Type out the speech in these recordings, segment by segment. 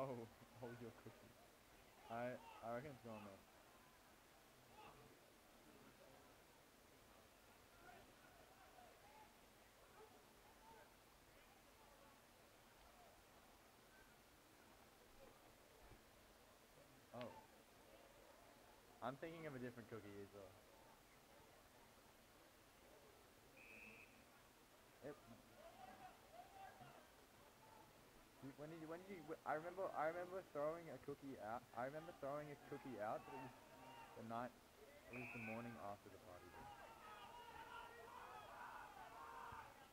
Oh, oh hold your cookie. I I reckon it's gone though. Oh. I'm thinking of a different cookie as well. Yep. You- When did you, when did you, I remember, I remember throwing a cookie out, I remember throwing a cookie out, but it was the night, it was the morning after the party.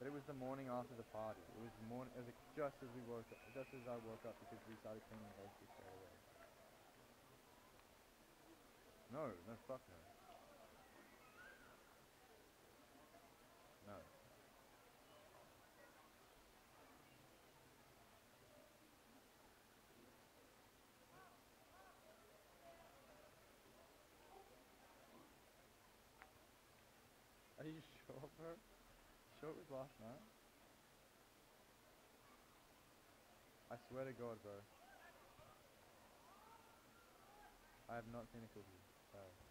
But it was the morning after the party. It was the morning, it was just as we woke up, just as I woke up because we started cleaning the basically straight away. No, no, fuck. No. Sure it was last night? I swear to God, bro. I have not seen a cookie. Sorry.